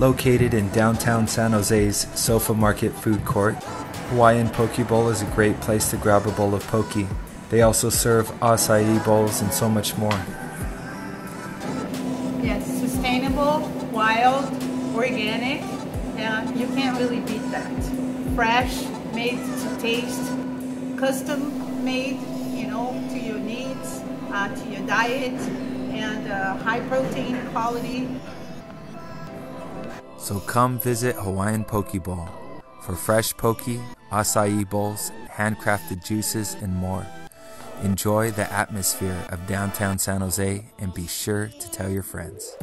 Located in downtown San Jose's SoFA Market food court, Hawaiian Poke Bowl is a great place to grab a bowl of poke. They also serve acai bowls and so much more. Yes, sustainable, wild, organic, and you can't really beat that. Fresh, made to taste, custom made, you know, to your needs, uh, to your diet, and uh, high protein quality. So come visit Hawaiian Poke Bowl for fresh poke, acai bowls, handcrafted juices, and more. Enjoy the atmosphere of downtown San Jose and be sure to tell your friends.